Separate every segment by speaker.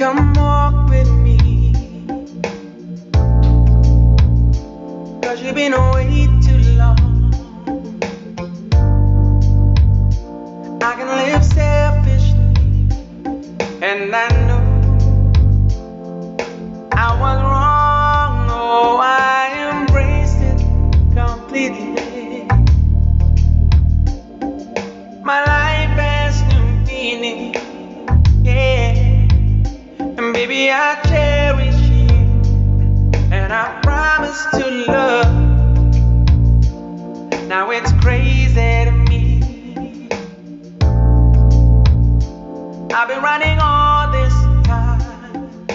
Speaker 1: come walk with me. Cause you've been away too long. I can live selfishly, and I know I was wrong. Oh, I embraced it completely. Baby, I cherish you, and I promise to love. Now it's crazy to me. I've been running all this time.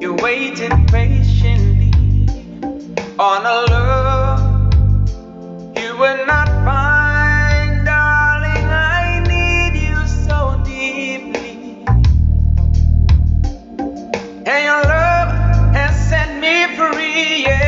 Speaker 1: You're waiting patiently on a love. yeah.